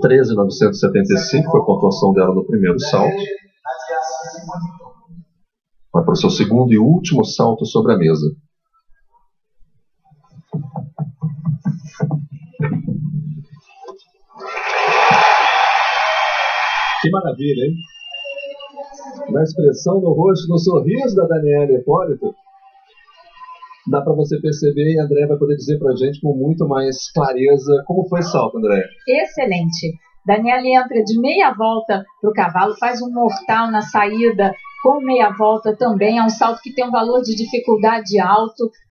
13,975 foi a pontuação dela no primeiro salto. Vai para o seu segundo e último salto sobre a mesa. Que maravilha, hein? Na expressão no rosto, no sorriso da Daniela Hipólito, dá para você perceber e a André vai poder dizer para a gente com muito mais clareza como foi esse salto, André. Excelente. Daniela entra de meia volta para o cavalo, faz um mortal na saída com meia volta também. É um salto que tem um valor de dificuldade alto.